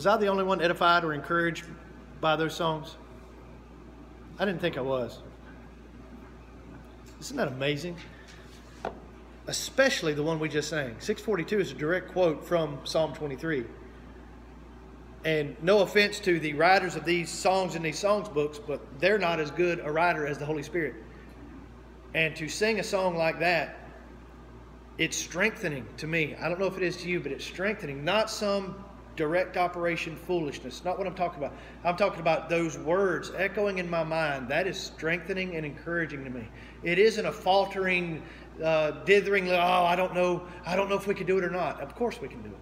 Was I the only one edified or encouraged by those songs? I didn't think I was. Isn't that amazing? Especially the one we just sang. 642 is a direct quote from Psalm 23. And no offense to the writers of these songs in these songs books, but they're not as good a writer as the Holy Spirit. And to sing a song like that, it's strengthening to me. I don't know if it is to you, but it's strengthening. Not some direct operation foolishness. Not what I'm talking about. I'm talking about those words echoing in my mind. That is strengthening and encouraging to me. It isn't a faltering, uh, dithering. Oh, I don't know. I don't know if we can do it or not. Of course we can do it.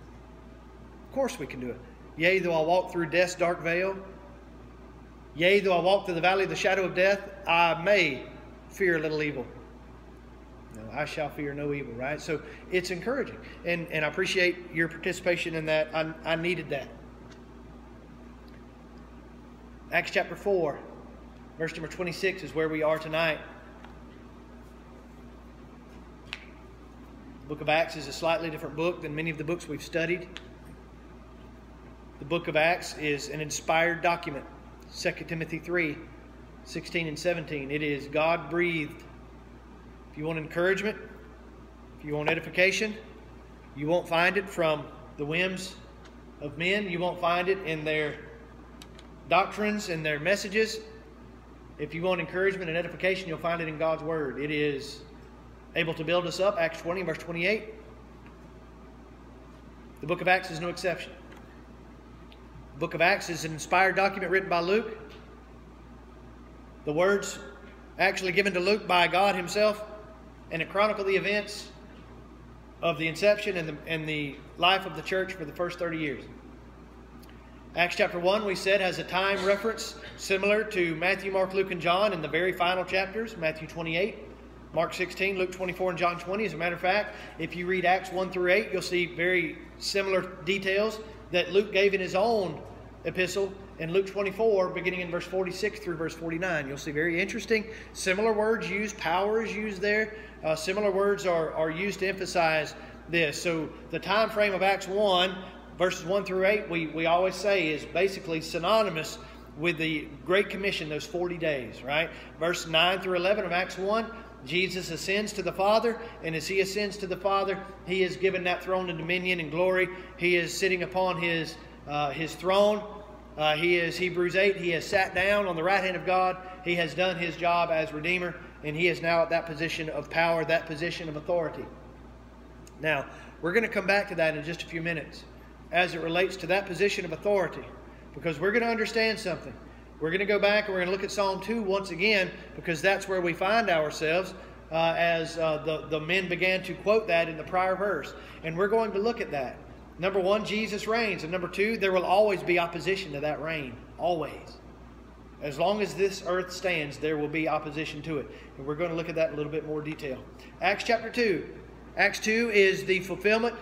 Of course we can do it. Yea, though I walk through death's dark vale. Yea, though I walk through the valley of the shadow of death, I may fear a little evil. No, I shall fear no evil, right? So it's encouraging. And, and I appreciate your participation in that. I, I needed that. Acts chapter 4, verse number 26 is where we are tonight. The book of Acts is a slightly different book than many of the books we've studied. The book of Acts is an inspired document. 2 Timothy 3 16 and 17. It is God breathed. If you want encouragement, if you want edification, you won't find it from the whims of men. You won't find it in their doctrines and their messages. If you want encouragement and edification, you'll find it in God's Word. It is able to build us up. Acts 20, verse 28. The book of Acts is no exception. The book of Acts is an inspired document written by Luke. The words actually given to Luke by God Himself, and it chronicles the events of the inception and the, and the life of the church for the first 30 years. Acts chapter 1, we said, has a time reference similar to Matthew, Mark, Luke, and John in the very final chapters Matthew 28, Mark 16, Luke 24, and John 20. As a matter of fact, if you read Acts 1 through 8, you'll see very similar details that Luke gave in his own epistle in Luke 24, beginning in verse 46 through verse 49. You'll see very interesting, similar words used, power is used there. Uh, similar words are, are used to emphasize this. So the time frame of Acts 1, verses 1 through 8, we, we always say is basically synonymous with the Great Commission, those 40 days, right? Verse 9 through 11 of Acts 1, Jesus ascends to the Father, and as he ascends to the Father, he is given that throne and dominion and glory. He is sitting upon his, uh, his throne. Uh, he is, Hebrews 8, he has sat down on the right hand of God. He has done his job as Redeemer, and he is now at that position of power, that position of authority. Now, we're going to come back to that in just a few minutes as it relates to that position of authority because we're going to understand something. We're going to go back and we're going to look at Psalm 2 once again because that's where we find ourselves uh, as uh, the, the men began to quote that in the prior verse. And we're going to look at that. Number one, Jesus reigns. And number two, there will always be opposition to that reign. Always. As long as this earth stands, there will be opposition to it. And we're going to look at that in a little bit more detail. Acts chapter 2. Acts 2 is the fulfillment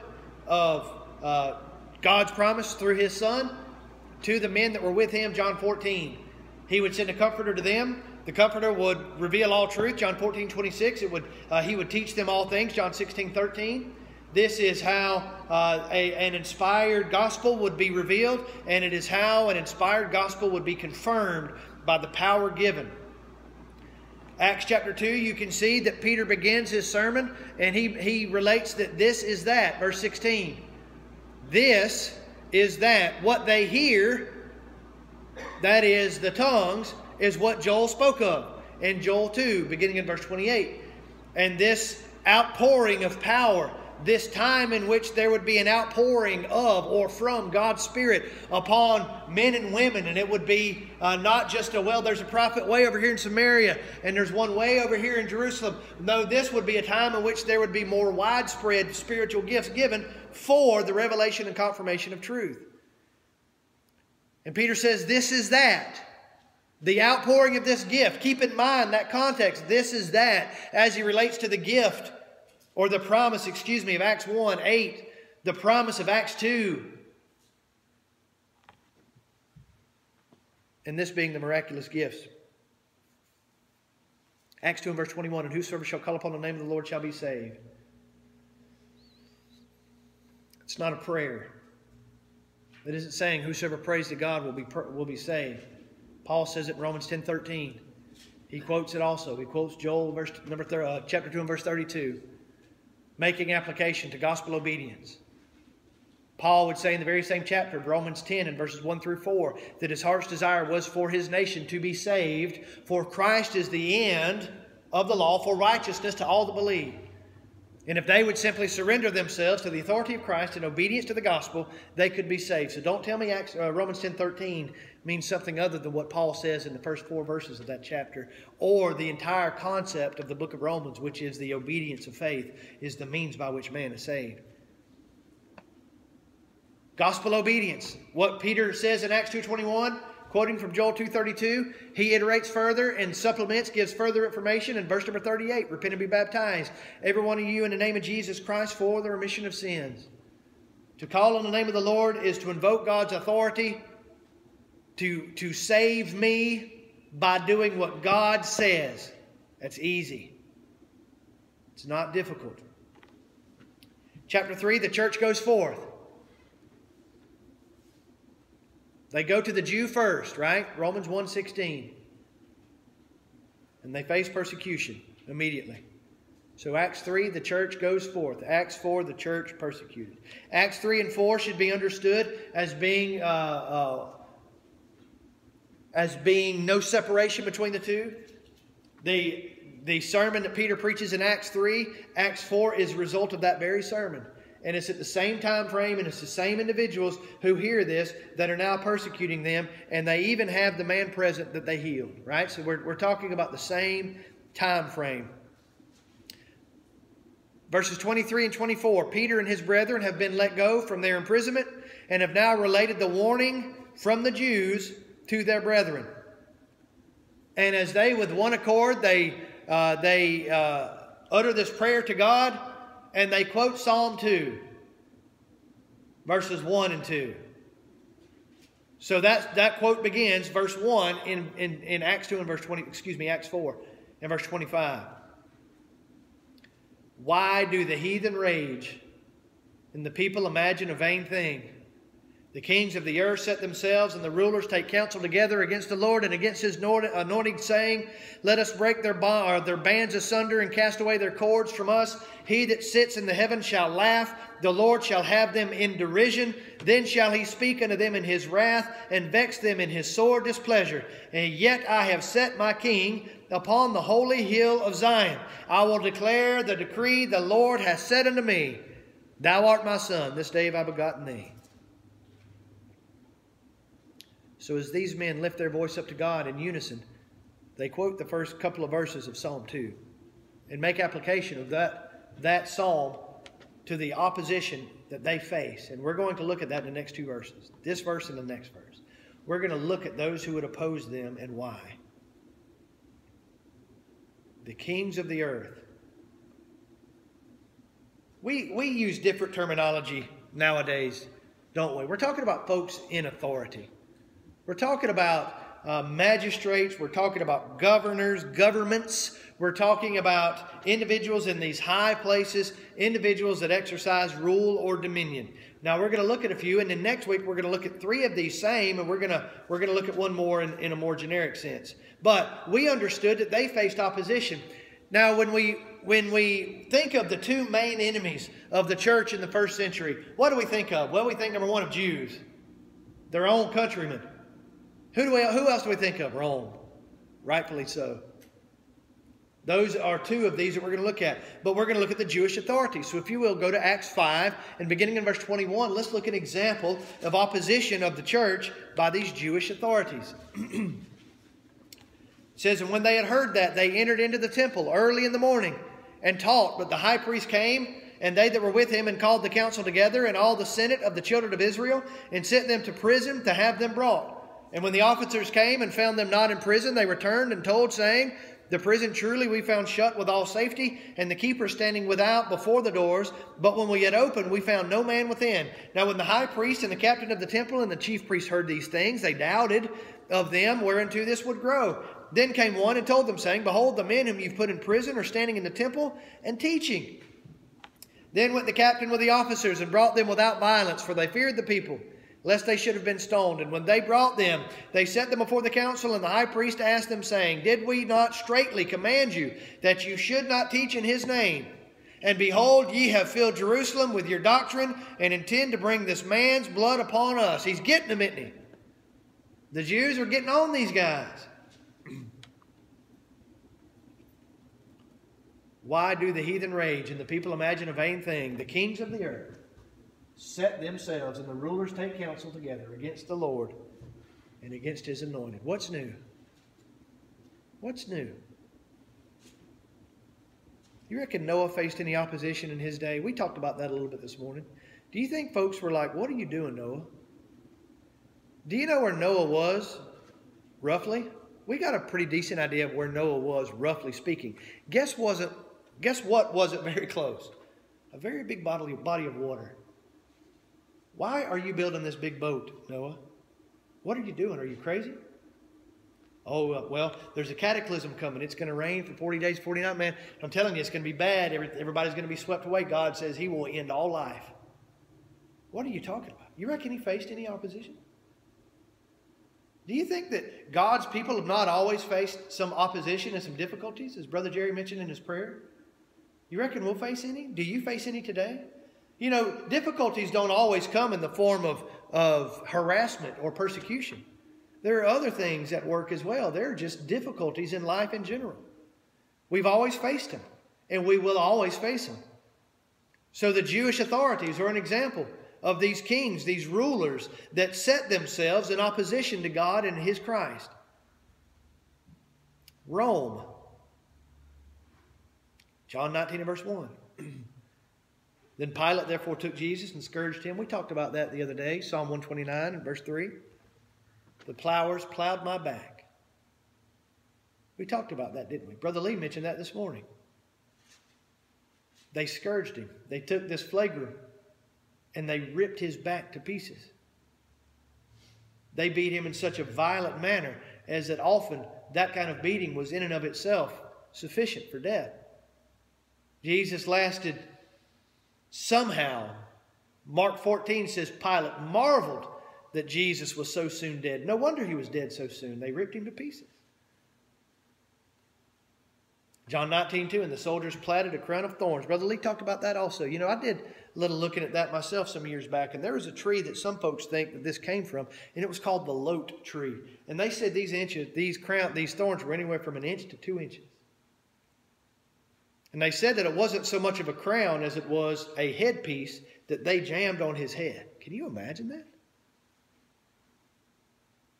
of uh, God's promise through his Son to the men that were with him, John 14. He would send a comforter to them. The comforter would reveal all truth, John 14, 26. It would, uh, he would teach them all things, John 16, 13. This is how uh, a, an inspired gospel would be revealed, and it is how an inspired gospel would be confirmed by the power given. Acts chapter 2, you can see that Peter begins his sermon, and he, he relates that this is that. Verse 16. This is that. What they hear, that is the tongues, is what Joel spoke of in Joel 2, beginning in verse 28. And this outpouring of power, this time in which there would be an outpouring of or from God's Spirit upon men and women. And it would be uh, not just a, well, there's a prophet way over here in Samaria and there's one way over here in Jerusalem. No, this would be a time in which there would be more widespread spiritual gifts given for the revelation and confirmation of truth. And Peter says, This is that. The outpouring of this gift. Keep in mind that context. This is that as he relates to the gift or the promise, excuse me, of Acts 1 8, the promise of Acts 2. And this being the miraculous gifts. Acts 2 and verse 21 And whosoever shall call upon the name of the Lord shall be saved. It's not a prayer. It isn't saying whosoever prays to God will be, will be saved. Paul says it in Romans 10 13. He quotes it also. He quotes Joel verse number uh, chapter 2 and verse 32. Making application to gospel obedience. Paul would say in the very same chapter of Romans 10 and verses 1 through 4 that his heart's desire was for his nation to be saved, for Christ is the end of the law for righteousness to all that believe. And if they would simply surrender themselves to the authority of Christ in obedience to the gospel, they could be saved. So don't tell me Acts, uh, Romans 10 13 means something other than what Paul says in the first four verses of that chapter, or the entire concept of the book of Romans, which is the obedience of faith, is the means by which man is saved. Gospel obedience. What Peter says in Acts 2.21, quoting from Joel 2.32, he iterates further and supplements, gives further information in verse number 38, repent and be baptized, every one of you in the name of Jesus Christ for the remission of sins. To call on the name of the Lord is to invoke God's authority to, to save me by doing what God says. That's easy. It's not difficult. Chapter 3, the church goes forth. They go to the Jew first, right? Romans 1:16. And they face persecution immediately. So Acts 3, the church goes forth. Acts 4, the church persecuted. Acts 3 and 4 should be understood as being uh, uh, as being no separation between the two. The the sermon that Peter preaches in Acts 3, Acts 4 is a result of that very sermon. And it's at the same time frame and it's the same individuals who hear this that are now persecuting them. And they even have the man present that they healed right? So we're, we're talking about the same time frame. Verses 23 and 24 peter and his brethren have been let go from their imprisonment and have now related the warning from the jews to their brethren and as they with one accord they uh, they uh, utter this prayer to god and they quote Psalm 2, verses 1 and 2. So that, that quote begins, verse 1 in, in, in Acts 2 and verse 20, excuse me, Acts 4 and verse 25. Why do the heathen rage and the people imagine a vain thing? The kings of the earth set themselves, and the rulers take counsel together against the Lord and against his anointed, saying, Let us break their, bond, uh, their bands asunder and cast away their cords from us. He that sits in the heavens shall laugh. The Lord shall have them in derision. Then shall he speak unto them in his wrath, and vex them in his sore displeasure. And yet I have set my king upon the holy hill of Zion. I will declare the decree the Lord hath said unto me, Thou art my son, this day have I begotten thee. So as these men lift their voice up to God in unison, they quote the first couple of verses of Psalm 2 and make application of that, that psalm to the opposition that they face. And we're going to look at that in the next two verses this verse and the next verse. We're going to look at those who would oppose them and why. The kings of the earth. We, we use different terminology nowadays, don't we? We're talking about folks in authority. We're talking about uh, magistrates, we're talking about governors, governments, we're talking about individuals in these high places, individuals that exercise rule or dominion. Now we're going to look at a few, and then next week we're going to look at three of these same, and we're going to we're going to look at one more in, in a more generic sense. But we understood that they faced opposition. Now, when we when we think of the two main enemies of the church in the first century, what do we think of? Well, we think number one of Jews, their own countrymen. Who, do we, who else do we think of? Rome. Rightfully so. Those are two of these that we're going to look at. But we're going to look at the Jewish authorities. So if you will, go to Acts 5 and beginning in verse 21, let's look at an example of opposition of the church by these Jewish authorities. it says, And when they had heard that, they entered into the temple early in the morning and taught. But the high priest came, and they that were with him, and called the council together, and all the senate of the children of Israel, and sent them to prison to have them brought. And when the officers came and found them not in prison, they returned and told, saying, The prison truly we found shut with all safety, and the keeper standing without before the doors. But when we had opened, we found no man within. Now, when the high priest and the captain of the temple and the chief priest heard these things, they doubted of them whereunto this would grow. Then came one and told them, saying, Behold, the men whom you've put in prison are standing in the temple and teaching. Then went the captain with the officers and brought them without violence, for they feared the people lest they should have been stoned. And when they brought them, they set them before the council, and the high priest asked them, saying, Did we not straitly command you that you should not teach in his name? And behold, ye have filled Jerusalem with your doctrine, and intend to bring this man's blood upon us. He's getting them, isn't he? The Jews are getting on these guys. Why do the heathen rage and the people imagine a vain thing? The kings of the earth set themselves and the rulers take counsel together against the Lord and against his anointed. What's new? What's new? You reckon Noah faced any opposition in his day? We talked about that a little bit this morning. Do you think folks were like, What are you doing, Noah? Do you know where Noah was, roughly? We got a pretty decent idea of where Noah was, roughly speaking. Guess wasn't guess what wasn't very close? A very big body, body of water. Why are you building this big boat, Noah? What are you doing? Are you crazy? Oh, well, there's a cataclysm coming. It's going to rain for 40 days, 40 nights. Man, I'm telling you, it's going to be bad. Everybody's going to be swept away. God says He will end all life. What are you talking about? You reckon He faced any opposition? Do you think that God's people have not always faced some opposition and some difficulties, as Brother Jerry mentioned in his prayer? You reckon we'll face any? Do you face any today? You know, difficulties don't always come in the form of, of harassment or persecution. There are other things at work as well. There are just difficulties in life in general. We've always faced them, and we will always face them. So the Jewish authorities are an example of these kings, these rulers that set themselves in opposition to God and His Christ. Rome. John 19 and verse 1. then Pilate therefore took Jesus and scourged him. We talked about that the other day, Psalm 129 and verse 3. The plowers plowed my back. We talked about that, didn't we? Brother Lee mentioned that this morning. They scourged him. They took this flagrum and they ripped his back to pieces. They beat him in such a violent manner as that often that kind of beating was in and of itself sufficient for death. Jesus lasted somehow. Mark 14 says Pilate marveled that Jesus was so soon dead. No wonder he was dead so soon. They ripped him to pieces. John 19, 2, and the soldiers platted a crown of thorns. Brother Lee talked about that also. You know, I did a little looking at that myself some years back, and there was a tree that some folks think that this came from, and it was called the lote tree. And they said these inches, these crown, these thorns were anywhere from an inch to two inches. And they said that it wasn't so much of a crown as it was a headpiece that they jammed on his head. Can you imagine that?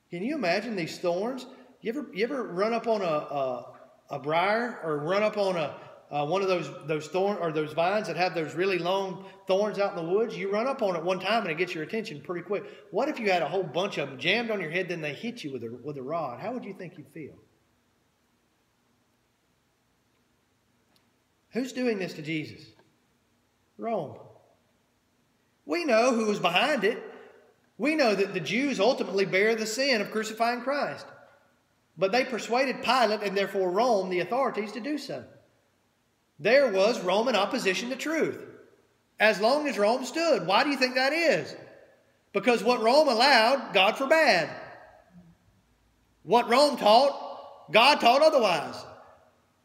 Can you imagine these thorns? You ever, you ever run up on a, a a briar or run up on a uh, one of those those thorn or those vines that have those really long thorns out in the woods, you run up on it one time and it gets your attention pretty quick. What if you had a whole bunch of them jammed on your head, then they hit you with a with a rod? How would you think you'd feel? Who's doing this to Jesus? Rome. We know who was behind it. We know that the Jews ultimately bear the sin of crucifying Christ. But they persuaded Pilate and therefore Rome, the authorities, to do so. There was Roman opposition to truth. As long as Rome stood. Why do you think that is? Because what Rome allowed, God forbade. What Rome taught, God taught otherwise.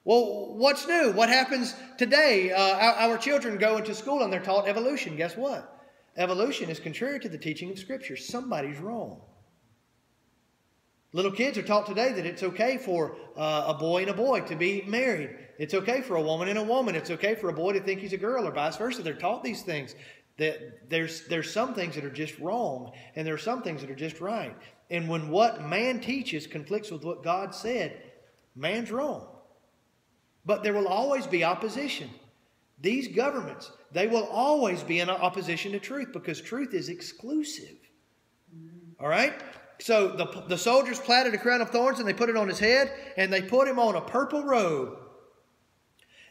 Well, what's new? What happens today? Uh, our, our children go into school and they're taught evolution. Guess what? Evolution is contrary to the teaching of Scripture. Somebody's wrong. Little kids are taught today that it's okay for uh, a boy and a boy to be married. It's okay for a woman and a woman. It's okay for a boy to think he's a girl or vice versa. They're taught these things. That there's there's some things that are just wrong and there are some things that are just right. And when what man teaches conflicts with what God said, man's wrong. But there will always be opposition. These governments, they will always be in opposition to truth because truth is exclusive. All right? So the, the soldiers platted a crown of thorns and they put it on his head and they put him on a purple robe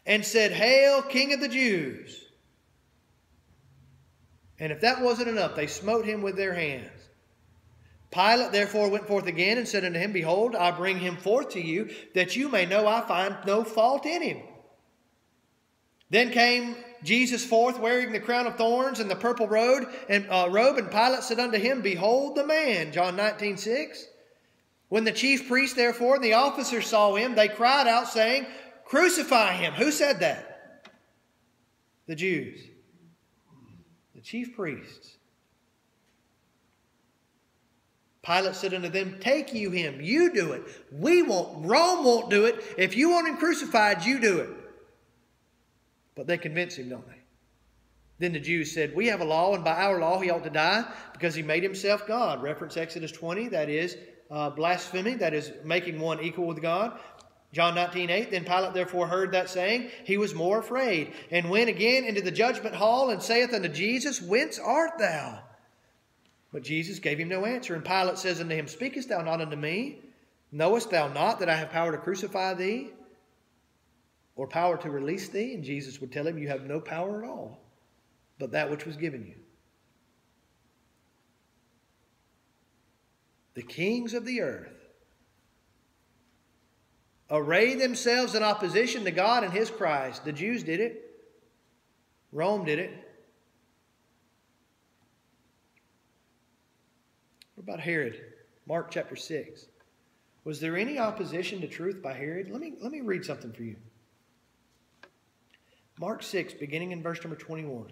and said, Hail, King of the Jews. And if that wasn't enough, they smote him with their hands. Pilate therefore went forth again and said unto him, Behold, I bring him forth to you, that you may know I find no fault in him. Then came Jesus forth wearing the crown of thorns and the purple robe, and uh, robe, and Pilate said unto him, Behold the man. John 19, 6. When the chief priests, therefore, and the officers saw him, they cried out, saying, Crucify him. Who said that? The Jews. The chief priests. Pilate said unto them, Take you him, you do it. We won't, Rome won't do it. If you want him crucified, you do it. But they convince him, don't they? Then the Jews said, We have a law, and by our law he ought to die because he made himself God. Reference Exodus 20, that is uh, blasphemy, that is making one equal with God. John 19, 8, Then Pilate therefore heard that saying, he was more afraid, and went again into the judgment hall, and saith unto Jesus, Whence art thou? But Jesus gave him no answer. And Pilate says unto him, Speakest thou not unto me? Knowest thou not that I have power to crucify thee? Or power to release thee? And Jesus would tell him, You have no power at all, but that which was given you. The kings of the earth array themselves in opposition to God and His Christ. The Jews did it, Rome did it. What about Herod? Mark chapter 6. Was there any opposition to truth by Herod? Let me, let me read something for you. Mark 6, beginning in verse number 21.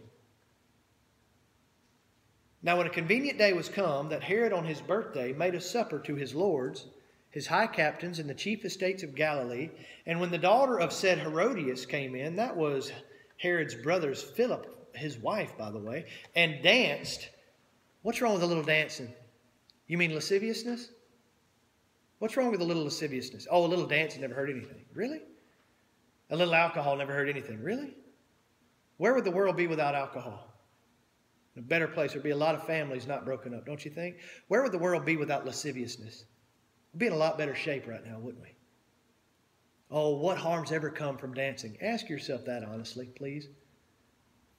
Now, when a convenient day was come, that Herod on his birthday made a supper to his lords, his high captains, and the chief estates of Galilee. And when the daughter of said Herodias came in, that was Herod's brother's Philip, his wife, by the way, and danced. What's wrong with a little dancing? You mean lasciviousness? What's wrong with a little lasciviousness? Oh, a little dancing never hurt anything. Really? A little alcohol never hurt anything. Really? Where would the world be without alcohol? In a better place. There'd be a lot of families not broken up, don't you think? Where would the world be without lasciviousness? We'd be in a lot better shape right now, wouldn't we? Oh, what harms ever come from dancing? Ask yourself that honestly, please.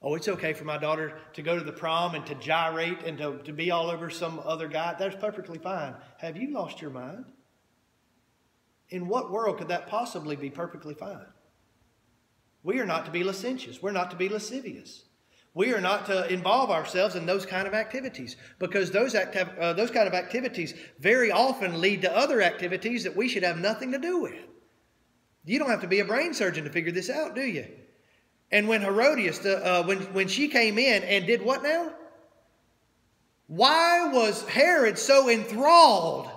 Oh, it's okay for my daughter to go to the prom and to gyrate and to, to be all over some other guy. That's perfectly fine. Have you lost your mind? In what world could that possibly be perfectly fine? We are not to be licentious. We're not to be lascivious. We are not to involve ourselves in those kind of activities because those, acti- uh, those kind of activities very often lead to other activities that we should have nothing to do with. You don't have to be a brain surgeon to figure this out, do you? And when Herodias, uh, when, when she came in and did what now? Why was Herod so enthralled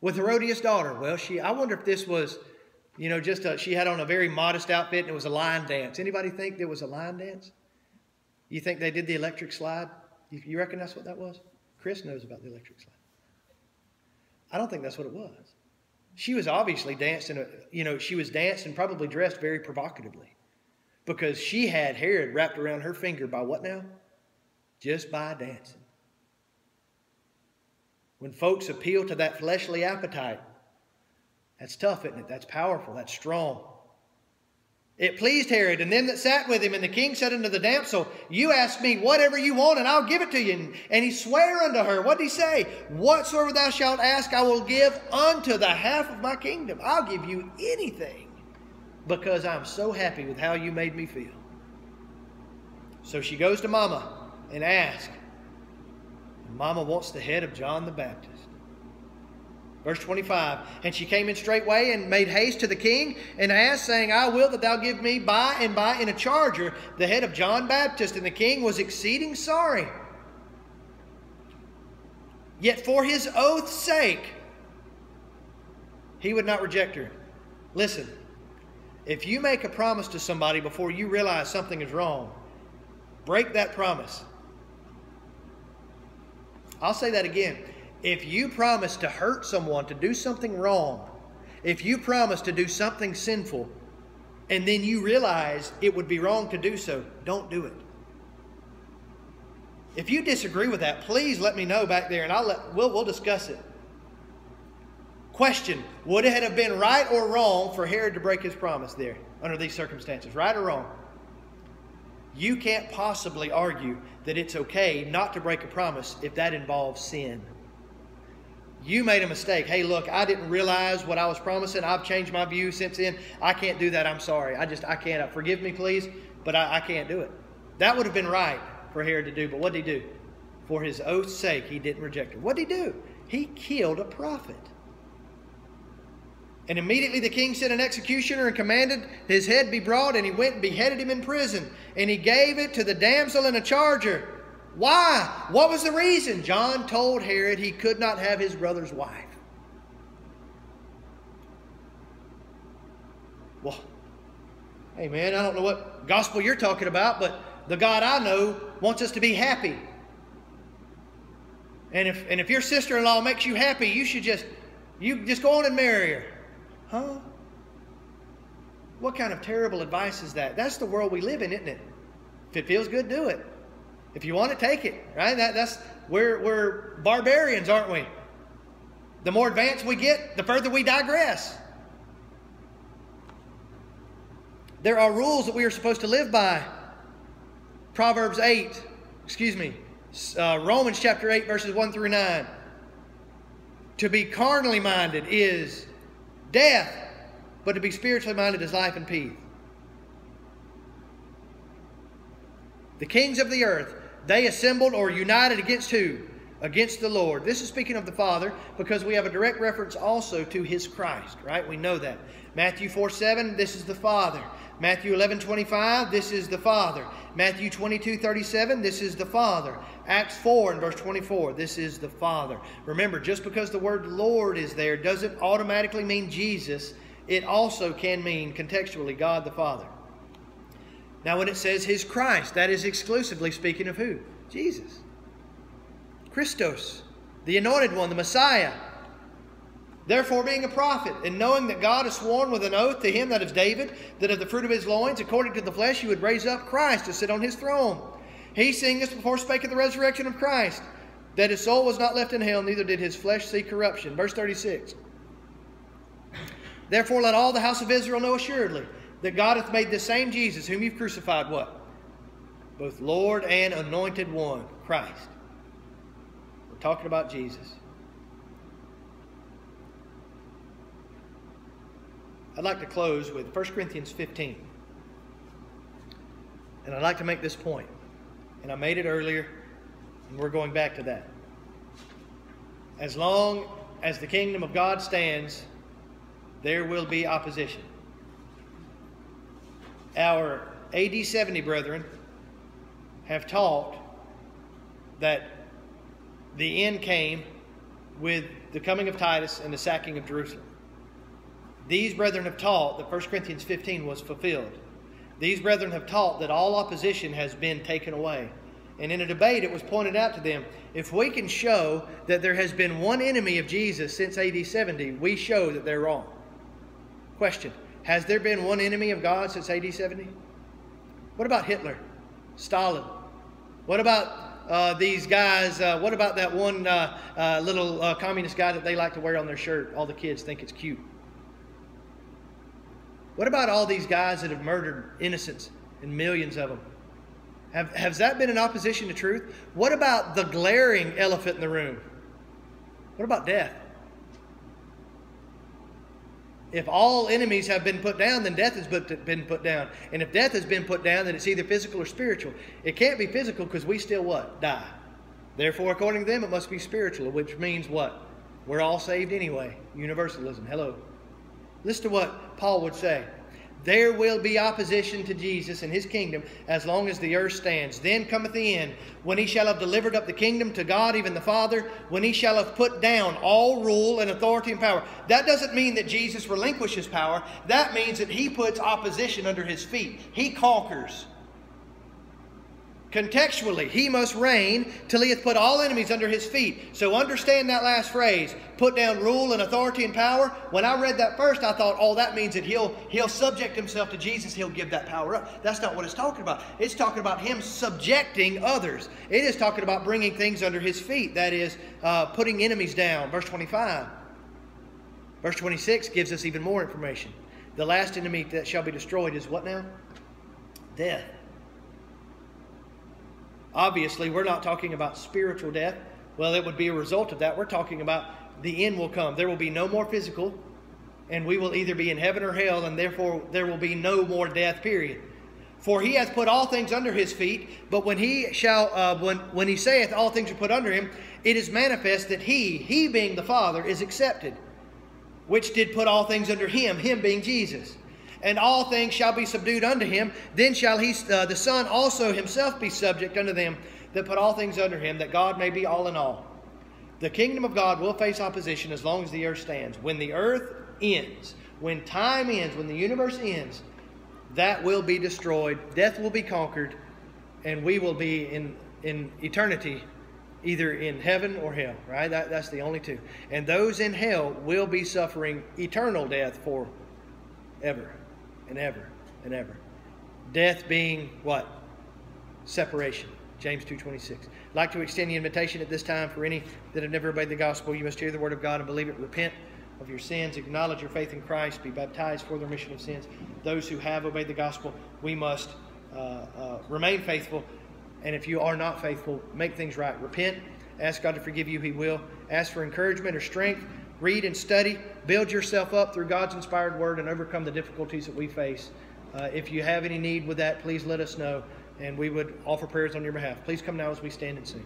with Herodias' daughter? Well, she, I wonder if this was, you know, just a, she had on a very modest outfit and it was a line dance. Anybody think there was a line dance? You think they did the electric slide? You, you what that was? Chris knows about the electric slide. I don't think that's what it was. She was obviously dancing, you know, she was danced and probably dressed very provocatively because she had Herod wrapped around her finger by what now? Just by dancing. When folks appeal to that fleshly appetite, that's tough, isn't it? That's powerful. That's strong. It pleased Herod and them that sat with him. And the king said unto the damsel, You ask me whatever you want, and I'll give it to you. And he sware unto her, What did he say? Whatsoever thou shalt ask, I will give unto the half of my kingdom. I'll give you anything because I'm so happy with how you made me feel. So she goes to Mama and asks. Mama wants the head of John the Baptist. Verse 25, and she came in straightway and made haste to the king and asked, saying, I will that thou give me by and by in a charger the head of John Baptist. And the king was exceeding sorry. Yet for his oath's sake, he would not reject her. Listen, if you make a promise to somebody before you realize something is wrong, break that promise. I'll say that again. If you promise to hurt someone, to do something wrong, if you promise to do something sinful, and then you realize it would be wrong to do so, don't do it. If you disagree with that, please let me know back there and I'll let we'll, we'll discuss it. Question Would it have been right or wrong for Herod to break his promise there under these circumstances? Right or wrong? You can't possibly argue that it's okay not to break a promise if that involves sin. You made a mistake. Hey, look, I didn't realize what I was promising. I've changed my view since then. I can't do that. I'm sorry. I just, I can't. Forgive me, please. but I, I can't do it. That would have been right for Herod to do, but what did he do? For his oath's sake, he didn't reject her. What did he do? He killed a prophet. And immediately the king sent an executioner and commanded his head be brought, and he went and beheaded him in prison. And he gave it to the damsel in a charger. Why? What was the reason? John told Herod he could not have his brother's wife. Well, hey man, I don't know what gospel you're talking about, but the God I know wants us to be happy. And if and if your sister-in-law makes you happy, you should just you just go on and marry her. Huh? What kind of terrible advice is that? That's the world we live in, isn't it? If it feels good, do it. If you want it, take it. Right? That, that's we're we're barbarians, aren't we? The more advanced we get, the further we digress. There are rules that we are supposed to live by. Proverbs 8, excuse me, uh, Romans chapter 8, verses 1 through 9. To be carnally minded is death, but to be spiritually minded is life and peace. The kings of the earth, they assembled or united against who? Against the Lord. This is speaking of the Father because we have a direct reference also to his Christ, right? We know that. Matthew 4 7, this is the Father. Matthew 11 25, this is the Father. Matthew 22 37, this is the Father. Acts 4 and verse 24, this is the Father. Remember, just because the word Lord is there doesn't automatically mean Jesus, it also can mean contextually God the Father. Now, when it says His Christ, that is exclusively speaking of who? Jesus. Christos, the anointed one, the Messiah. Therefore, being a prophet, and knowing that God has sworn with an oath to him that of David, that of the fruit of his loins, according to the flesh, he would raise up Christ to sit on his throne. He, seeing this before, spake of the resurrection of Christ, that his soul was not left in hell, neither did his flesh see corruption. Verse 36. Therefore, let all the house of Israel know assuredly that God hath made the same Jesus, whom you've crucified, what? Both Lord and anointed one, Christ. Talking about Jesus. I'd like to close with 1 Corinthians 15. And I'd like to make this point. And I made it earlier, and we're going back to that. As long as the kingdom of God stands, there will be opposition our AD 70 brethren have taught that the end came with the coming of Titus and the sacking of Jerusalem. These brethren have taught that 1 Corinthians 15 was fulfilled. These brethren have taught that all opposition has been taken away. And in a debate, it was pointed out to them if we can show that there has been one enemy of Jesus since AD 70, we show that they're wrong. Question has there been one enemy of God since AD 70? What about Hitler? Stalin? What about uh, these guys? Uh, what about that one uh, uh little uh, communist guy that they like to wear on their shirt? All the kids think it's cute. What about all these guys that have murdered innocents and millions of them? Have, has that been in opposition to truth? What about the glaring elephant in the room? What about death? If all enemies have been put down, then death has been put down. And if death has been put down, then it's either physical or spiritual. It can't be physical because we still what? Die. Therefore, according to them, it must be spiritual, which means what? We're all saved anyway. Universalism. Hello. Listen to what Paul would say. There will be opposition to Jesus and his kingdom as long as the earth stands. Then cometh the end, when he shall have delivered up the kingdom to God, even the Father, when he shall have put down all rule and authority and power. That doesn't mean that Jesus relinquishes power. That means that he puts opposition under his feet. He conquers. Contextually, he must reign till he hath put all enemies under his feet. So understand that last phrase, put down rule and authority and power. When I read that first, I thought, oh, that means that he'll he'll subject himself to Jesus, he'll give that power up. That's not what it's talking about. It's talking about him subjecting others. It is talking about bringing things under his feet. That is, uh, putting enemies down. Verse 25. Verse 26 gives us even more information. The last enemy that shall be destroyed is what now? Death. Obviously, we're not talking about spiritual death. Well, it would be a result of that. We're talking about the end will come. There will be no more physical, and we will either be in heaven or hell, and therefore there will be no more death, period. For he hath put all things under his feet. But when he shall, uh, when when he saith all things are put under him, it is manifest that he, he being the Father, is accepted, which did put all things under him, him being Jesus. And all things shall be subdued unto him. Then shall he, uh, the Son, also himself be subject unto them that put all things under him, that God may be all in all. The kingdom of God will face opposition as long as the earth stands. When the earth ends, when time ends, when the universe ends, that will be destroyed. Death will be conquered, and we will be in, in eternity either in heaven or hell, right? That, that's the only two. And those in hell will be suffering eternal death for ever and ever and ever. Death being what? Separation. James 2.26. I'd like to extend the invitation at this time for any that have never obeyed the gospel. You must hear the word of God and believe it. Repent of your sins, acknowledge your faith in Christ, be baptized for the remission of sins. Those who have obeyed the gospel, we must uh, uh, remain faithful. And if you are not faithful, make things right. Repent, ask God to forgive you, He will. Ask for encouragement or strength. Read and study. Build yourself up through God's inspired word and overcome the difficulties that we face. Uh, if you have any need with that, please let us know, and we would offer prayers on your behalf. Please come now as we stand and sing.